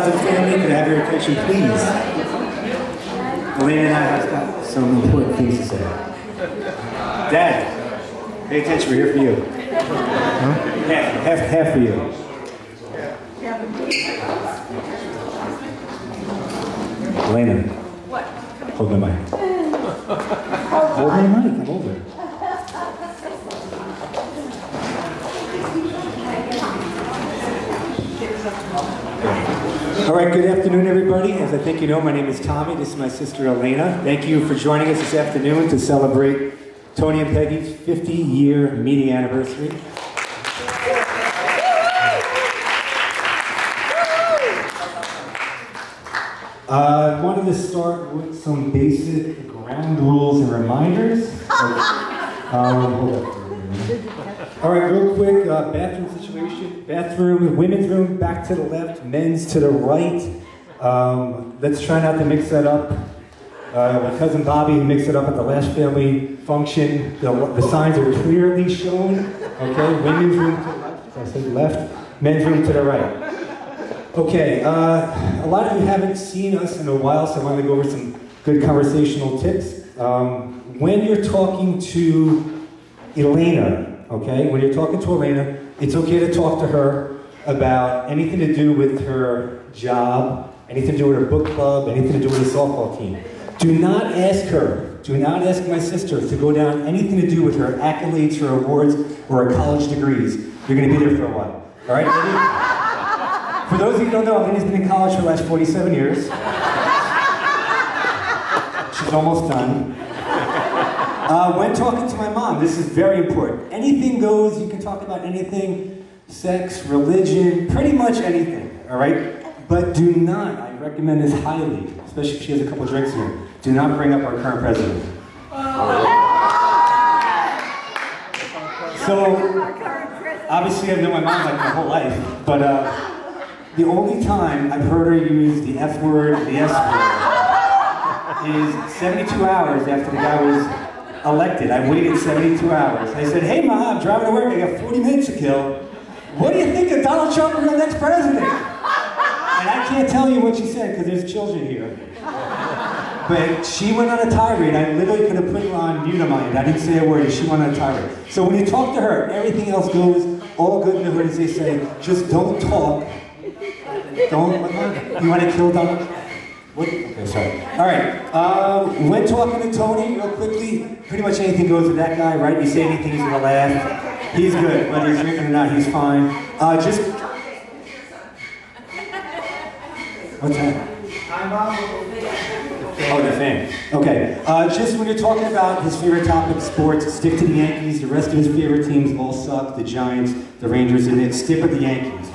sides of the family, can I have your attention, please? Elena and I have got some important things to say. Dad, pay attention, we're here for you. Half, half, half for you. Elena. What? Hold my mic. Hold my mic, I'm older. All right, good afternoon, everybody. As I think you know, my name is Tommy. This is my sister, Elena. Thank you for joining us this afternoon to celebrate Tony and Peggy's 50-year meeting anniversary. Uh, I wanted to start with some basic ground rules and reminders. um, All right, real quick, uh, bathroom situation. Bathroom, women's room back to the left, men's to the right. Um, let's try not to mix that up. Uh, my cousin Bobby mixed it up at the last family function. The, the signs are clearly shown. Okay, women's room to the left, I said left, men's room to the right. Okay, uh, a lot of you haven't seen us in a while, so I want to go over some good conversational tips. Um, when you're talking to Elena, okay, when you're talking to Elena, it's okay to talk to her about anything to do with her job, anything to do with her book club, anything to do with the softball team. Do not ask her, do not ask my sister to go down anything to do with her accolades, her awards, or her college degrees. You're going to be there for a while. All right? For those of you who don't know, Elena's been in college for the last 47 years. She's almost done. Uh, when talking to my mom, this is very important. Anything goes, you can talk about anything, sex, religion, pretty much anything, all right? But do not, I recommend this highly, especially if she has a couple drinks here, do not bring up our current president. So, obviously I've known my mom like my whole life, but uh, the only time I've heard her use the F word, the S word, is 72 hours after the guy was elected. I waited 72 hours. I said, hey mom, I'm driving to work, I got 40 minutes to kill. What do you think of Donald Trump being the next president? And I can't tell you what she said because there's children here. But she went on a tirade. I literally could have put her on mute I didn't say a word, she went on a tirade. So when you talk to her, everything else goes all good in the hood, as they say. Just don't talk don't, you want to kill Donald What? Okay, sorry. All right, uh, when talking to Tony, real quickly, pretty much anything goes with that guy, right? You say anything, he's gonna laugh. He's good, whether he's drinking or not, he's fine. Uh, just... What's that? Oh, the fan. Okay. Uh, just when you're talking about his favorite topic, sports, stick to the Yankees. The rest of his favorite teams all suck. The Giants, the Rangers, and Knicks. Stick with the Yankees.